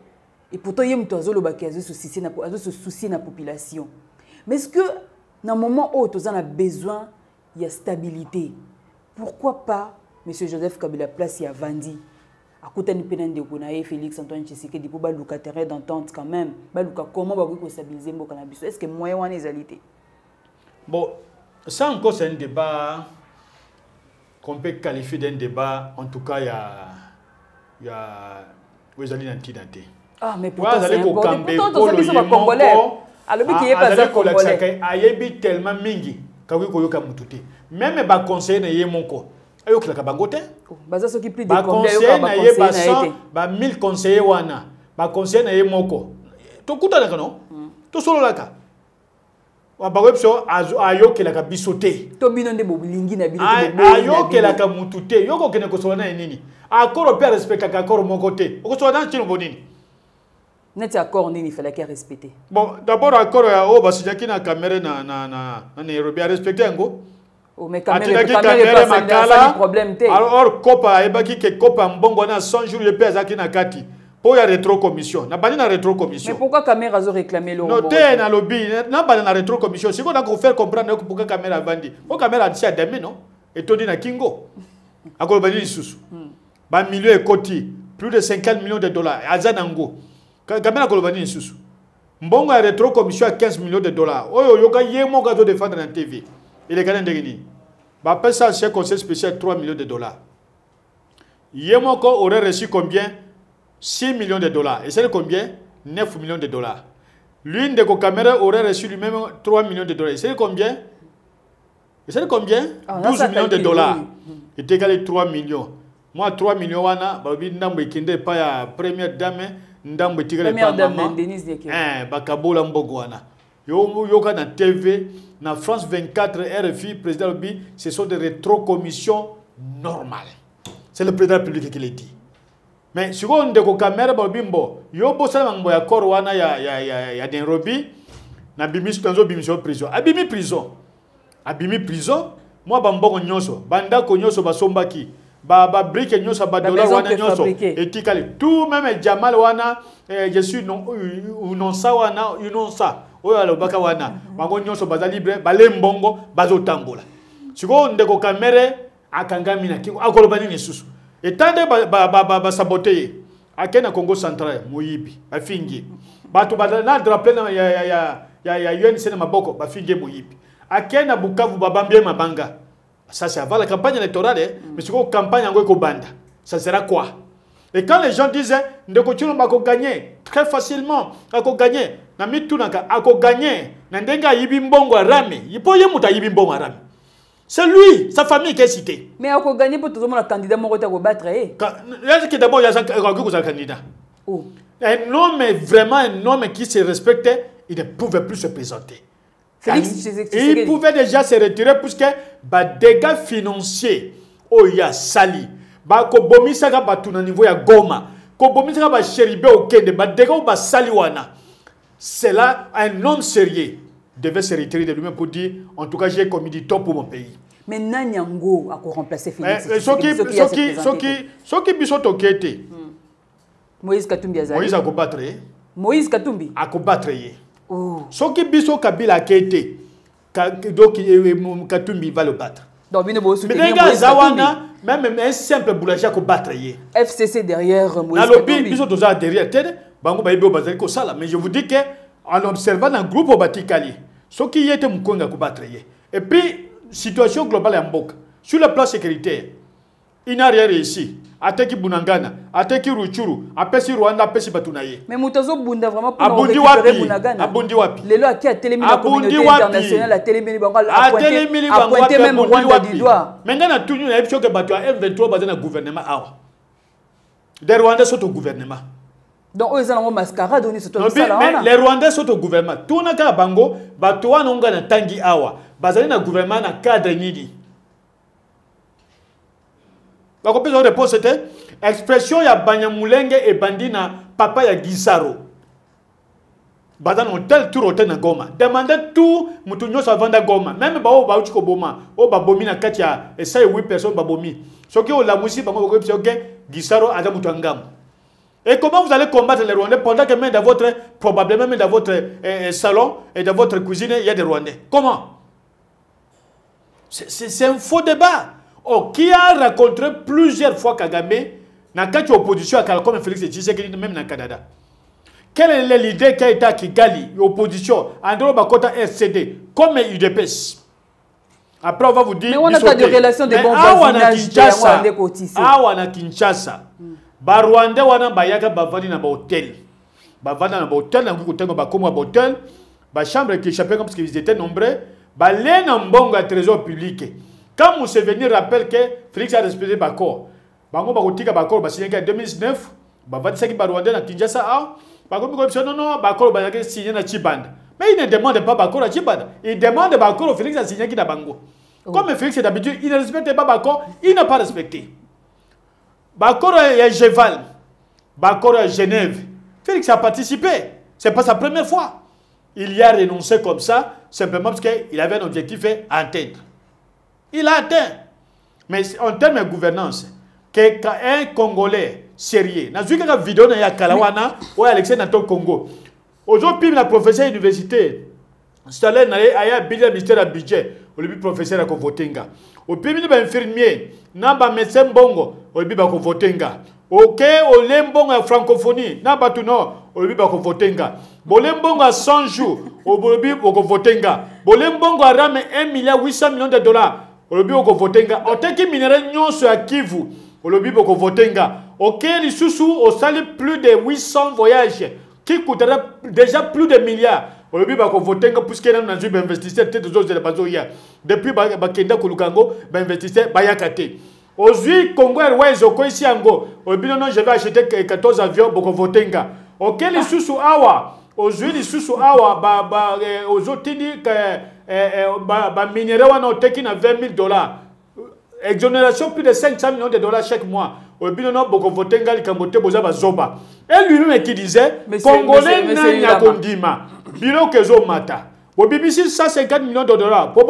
et pourtant ye moto azolobaki azosoucie na population. Mais est ce que na moment oyo toza na besoin ya stabilité pourquoi pas monsieur joseph kabila place ya avandi? Akutani mpe na ndeko na ye félix antoine tshisekedi mpo baluka terrain d'entente quand même. Baluka comment bakoki kostabilize mboka na biso? Est ce que moyen wana ezali te? Bon ça encore c'est un débat qu'on peut qualifier d'un débat en tout cas ya ya oyo ezali na ntina te. Ah mais pourtant c'est important pourtant toza biso bacongolais alobi ye azali kolakisaka ayebi tellement mingi kakoki koyoka mutu te. Meme baconseiller na ye moko ayokelaka bango te. Plus baconseiller na ye ba100 ba 1000 conseiller wana. Baconseiller na ye moko. Tokutanaka no tosololaka bakoyebi biso ayokelaka biso te. To bino nde bolingi na bino ayokelaka mutu te. Yo kokende kosolola na ye nini? Akoro mpe arespectaka akoro moko te. Okosolola na ntino bo nini? Neti accord nini ifalaki arespecte bon d'abord accord ya oyo basinyaki na camere na, na, na, na nairobi arespecte yango? Atindaki camere makala or kopa ayebaki ke kopa mbongo wana 100 jours ye mpe azalaki na kati mpo ya rétro commission nabandi na rétro commission mais pourquoi camere azoréclame lo no te nalobi nabandi na rétro commission sikoyo nakofaire comprendre yoki pourquoi camere avandi. Mpo camere adisi adami no etondi na kingo. Akoloba nini lisusu? Bamilio ekoti. Plus de 50 millions de dollars. Aza nango kamena koloba nini lisusu? Mbongo ya retro commission ya 15 millions de dollars. Oyo oyoka ye moko azodefendre na tv elekani ndenge nini? Bapesa chef conseil spécial 3 millions de dollars. Ye moko aurait reçu combien? 6 millions de dollars. Et c'est combien? 9 millions de dollars. Lui ndeko camera aurait reçu lui-même 3 millions de dollars. Et c'est combien? Et c'est combien? Ah, 12 millions de dollars. et égalé 3 millions. Moi 3 millions wana ndambo ekende epai ya première dame ndambo deke Eh, bakabola mbongo wana Yo- yoka na tv na france 24 rfi président alobi ce sont des rétrocommissions normales. C'est le président de la république qui le dit mais sikoyo ndeko kamere balobi mbo yo bosala mambo ya koro wana ya, ya, ya, ya nairobi nazobimisa yo prison. Abimi prison. Abimi prison. Mwa bambongo nyonso bandako nyonso basombaki babrike nyonso badollar Bamaison wana nyonso etikali. Tout même jamal wana eh, je suis non- unonsa wana unonsa oyo alobaka wana. Bango nyonso baza libre bale mbongo bazotambola sikoyo ndeko kamere akangami na kingo akoloba nini lisusu etande basabote ba, ba, ba, basabote ye ake na congo central moyibi bafingi bato na ya, ya, ya, ya, ya unc na maboko bafingi ye moyibi. Ake na bukavu babambi ye mabanga. Ça c'est avant la campagne électorale hein. mais sikoyo campagne yango ekobanda. Ça sera quoi? Et quand les gens disaient ndeko tshilombo akoganye très facilement akoganye na mitunaka akoganye na ndenge ayibi mbongo arame. Mpo ye moto ayibi mbongo arame c'est lui sa famille qui est cité. Mais akoganye mpo tozomona candidat moko te akobatre ye est-ce que d'abord akoki kozala candidat. Oh. un homme vraiment un homme qui se respectait il ne pouvait plus se présenter. Félix il pouvait déjà se retirer puisque badégâts financiers oyo ya sali. Bakobomisaka bato na niveau ya goma. Kobomisaka basheribe okende badégâts oyo basali wana. C'est là un homme sérieux devait se retirer de lui-même pour dire en tout cas j'ai commis du tort pour mon pays. Mais nani yango akoremplace félix? Soki te. soki biso tokei te moïse katumbi azali. Moïse akobatre ye moïse katumbi. Akobatre ye Oh. soki biso kabila te Ka- donc eh, Mo- katumbi va le battre. Donc bino bosoutenir ndenge moïse aza katumbi. Wana même un simple boulanger akobatre ye fcc derrière moïse katumbi. Biso derrière bayebi oyo bazali kosala. Mais je vous dis que en observant na groupe oyo batikali soki ye te mokongi akobatre ye et puis situation globale ya mboka sur le plan sécuritaire il n'a rien réussi. Ateki bunangana ateki ruchuru apesi rwanda apesi bato na ye mais moto azobunda vraiment mpona Abundi wapi? bunagana Abundi wapi? lelo aki atelemi na Abundi communauté internationale atelemeli bango atelemili bango apointe wapi? même abundi rwanda wapi? du doigt me ngai natuni nayebi soki bato ya m23 baza na gouvernement awa. De rwandais soto gouvernement donc oyo eza nango mascarade oni les rwandais soto gouvernement. Tuna kaka bango bato wana onga na ntangi awa. Bazali na gouvernement na cadre nini? Bakopesa réponse te? Expression ya banyamulenge ebandi na papa ya gisaro baza na hotel tour hotel na goma. Demande tout moto nyonso avanda goma. Meme baoyo bauti koboma oyo babomi na kati ya esai 8 personnes babomi. Soki olamusi bango bakoyebisa oke gisaro aza moto ya ngambo Et comment vous allez combattre les Rwandais pendant que même dans votre, probablement même dans votre euh, salon et dans votre cuisine, il y a des Rwandais? Comment? C'est un faux débat. Oh, qui a rencontré plusieurs fois Kagame dans opposition à comme Félix Tshisekedi, même dans le Canada? Quel est l'idée qui a été à Kigali, l'opposition, Andro Bakota RCD, comme UDPS Après, on va vous dire. Mais on a des relations de bon voisinage. Awa na Kinshasa. Mm. Barwandais wana bayaka bavandi na bahotel bavanda na bahotel nangi kotenga bakómo ya bahotel bachambre échappé parce qu'ils étaient nombreux. Balie na mbongo ya trésor public. Quand museveni rappelle que félix a respecté baccord bango bakotika baccord basignaki ya 2019 bavandisaki barwandais na kinshasa awa bakomi koyebisa nono baccord bazalaki signé na chibanda mais il ne demande pas baccord à chibanda il demande baccord félix asignaki na bango. Comme félix d'habitude il ne respecte pas baccord il n'a pas respecté Bakoro et Jeval, Bakoro et Genève, Félix a participé. Ce n'est pas sa première fois. Il y a renoncé comme ça, simplement parce qu'il avait un objectif à atteindre. Il a atteint. Mais en termes de gouvernance, qu'un Congolais sérieux, vu une vidéo dans Kalawana, ou Alexei Nato Congo. Aujourd'hui, la professeur université, c'est allé à un ministère de budget, au professeur à Kovotenga. opimi ba infirmier na ba médecin bongo oyebi bakovote nga oke ole mbongo ya francophonie. Na bato no olobi bakovote nga bole mbongo ya 100 jours olobi okovote nga bole mbongo rame 1 milliard 800 millions de dollars olobi okovote nga oteki minere nyonso ya kivu olobi bokovote nga oke lisusu osali plus de 800 voyages. Qui coûtera déjà plus de milliards olobi bakovote nga puiske nanu nazwi bainvestisseur te tozozela bazoya depuis bakenda koluka yango bainvestisseur bayaka te ozwi congo airways okwesi yango olobi nono je vais acheter 14 avions bokovote nga. Oke lisusu awa. Ozwi lisusu awa ozotindi baminere wana oteki na 20 000 dollars. Exonération plus de 500 millions de dollars chaque mois. Olobi nono bokovote nga likambo te boza bazoba et lui-même qui disait congolais nani akondima biloko ezomata. Bobimisi 150 millions de dollars. Mpo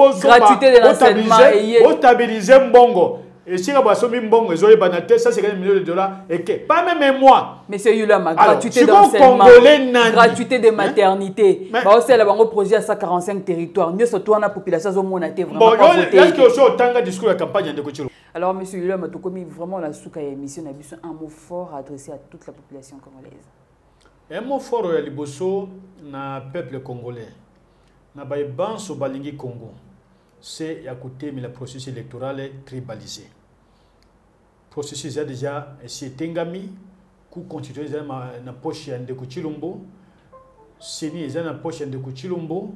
bostabilize mbongo. Esika basombi mbongo ezoyebana te 150 millions de dollars eke pas même moi monsieur yulama gratuité d'enseignement gratuité de maternité baosala bango projet ya 145 territoire nyonso to wana population azomona te vraimentceque osi otanga discours ya campagne ya ndeko cilo alors monsieur yulama tokomi vraiment na suka ya émission na biso un mot fort adressé à toute la population congolaise un mot fort ya liboso na peuple congolais. Na bayebanso balingi congo c'est ya kotemela processus électoral tribalisé. Processus eza déjà esi etengami coup constitutionnel eza na poche ya ndeko chilombo seni eza na poche ya ndeko chilombo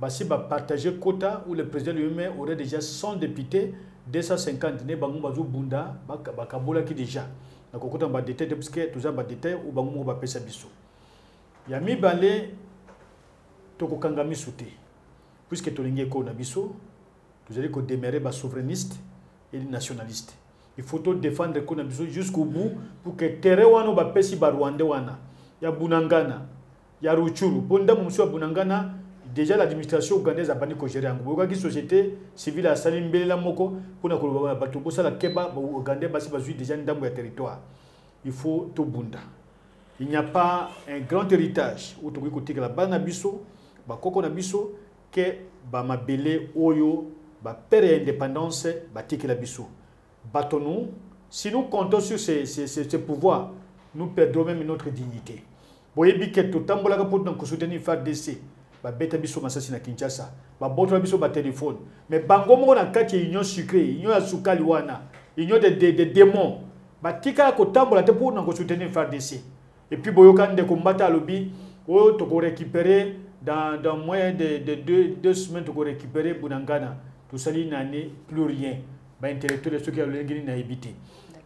basi bapartage quota où le président lui-même aurait déjà 100 députés 250 nde bango bazobunda bakabolaki déjà nakokota na badetail te parceke toza badetail oyo bango moko bapesa biso. Ya mibale tokokanga miso te puisque tolingi ekolo na biso tozali kodemere basouverainiste et nationaliste il faut todéfendre ekolo na biso jusqu'au bout pour que terrain wana bapesi barwandais wana. Ya bunangana ya ruchuru mpo ndambo mosusu ya bunangana déjà l'administration ougandaise abandi kogere yango boyokaki société civile asali mbelela moko mpona koloba bato. Bosala keba baugandais basi bazwi déjà ndambo ya territoire. Il faut tobunda il n'y a pas un grand héritage oyo tokoki kotikela bana na biso bakoko na biso ke bamabele oyo bapere ya indépendance batikela biso. Bato nous si nous comptons sur ce, ce, ce, ce pouvoir nous perdrons même notre dignité. Boyebi ke totambolaka mpona kosoutenir fardc babeta biso masasi na kinshasa. Babotola biso batelefone mais bango moko na kati union sucré union ya sukali wana union de, de, de démon batikala kotambola te mpona kosoutenir fardc et puis boyoka ndeko mbata alobi oyo tokorécupere dans, dans moins de, de deux, deux semaines tokorécupere bunangana. Tosali nani plus rien. Baintellectuel soki alolengi nini nayebi te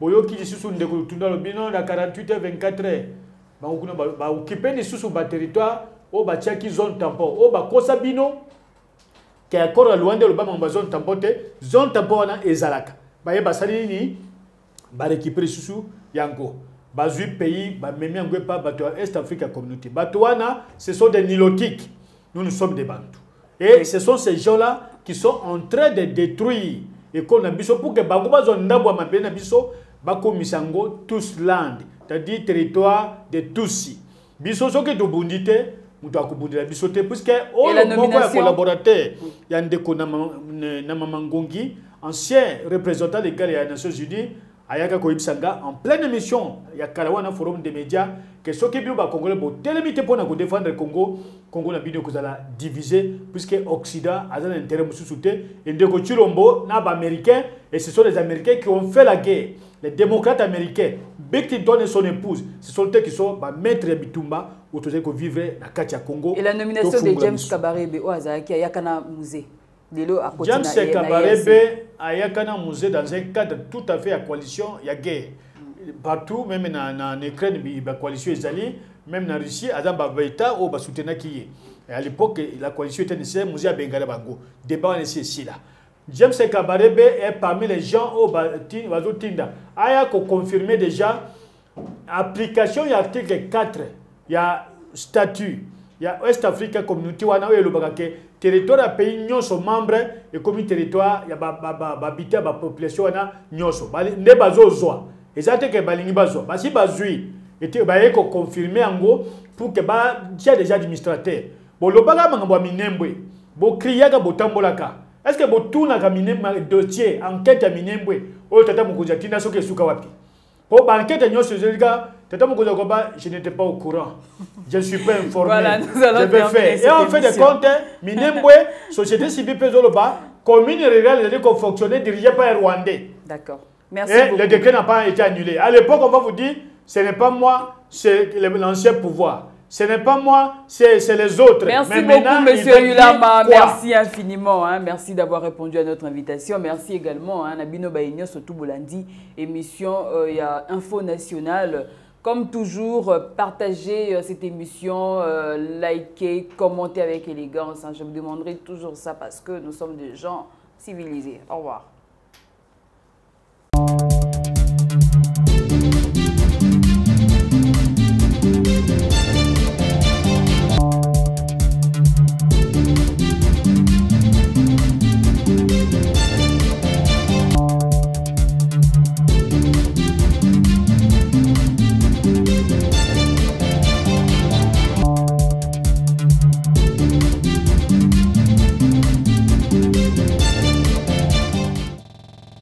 boyoki lisusu ndeko tunda alobi no na 48 heures 24 heures baokipe lisusu baterritoire oyo batiaki zone tampon. Oyo bakosa bino. Ke akoro ya lwande oloba ya zone tampon te zone tampon wana ezalaka. Baye basali nini? Barécupere lisusu yango. Bazwi pays bamemi yango epa bato ya est africa communauté bato wana ce sont des nilotiques. Nous nous sommes des bantu. Et ce sont ces gens là qui sont en train de détruire ekolo na biso. Pour que bango bazwa ndambo ya mabele na biso bakomisa yango tous land c'est-à-dire territoire de tusi biso soki tobundi te moto akobundela biso te puisque oyo moko ya collaborateur ya ndeko na mama ngongi ancien représentant légal ya nations unies ayaka koyebisa nga en pleine émission ya kala wana forum de média ke soki bino bacongolais botelemi te mpo na kodefendre congo congo na bino ekozala divisé puisque occident aza na intérêt mosusu te endeko chilombo na baaméricain et ce sont les américains qui ont fait la guerre les démocrates américains clinton et son épouse ce sont eux qui sont bamaître ya bitumba oyo tozali kovivre na kati ya congo et la nomination de james kabarebe oyo azalaki ayaka na musée lelo james kabarebe ayaka na musée dans un cadre tout à fait ya coalition ya guerre. Partout même na, na, na ukraine bacoalition ezali même na russie aza baétat oyo basoutenaki ye. À l'époque la coalition était nécessaire musée abengala bango. Débat wana esi esila james kabarebe est parmi les gens oyo bazotinda aya koconfirme déjà application ya article 4 ya statut. Ya west africa communauté wana oyo elobaka ke territoire ya pays nyonso membre ekomi territoire ya babité ya bapopulation wana nyonso. Nde bazozwa. Eza te ke balingi bazwa. Basi bazwi. Ete baye koconfirme yango pour ke batia déjà administrateur bolobaka makambo ya minembwe. Bokriyaka est ce que botunaka minembwe dossier enquête ya minembwe oyo tata mokonzi atinda soki esuka wapi? Mpo baenquête nyonso ezolika tata mokonzi akoba je n'étais pas au courant. Je suis pas informé. Voilà, je vais faire. Et on fait des comptes minembwe société civile mpe ezoloba commune rurale ezali kofonctionner dirigé par un rwandais. D'accord. Merci et beaucoup. le décret n'a pas été annulé. À l'époque on va vous dire ce n'est pas moi c'est l'ancien pouvoir ce n'est pas moi, c'est les autres. Merci Mais beaucoup, Monsieur Yulama. Merci infiniment. Hein. Merci d'avoir répondu à notre invitation. Merci également, hein, Nabino Baïnio, surtout Bolandi, émission euh, y a Info Nationale. Comme toujours, euh, partagez euh, cette émission, euh, likez, commentez avec élégance. Hein. Je me demanderai toujours ça parce que nous sommes des gens civilisés. Au revoir.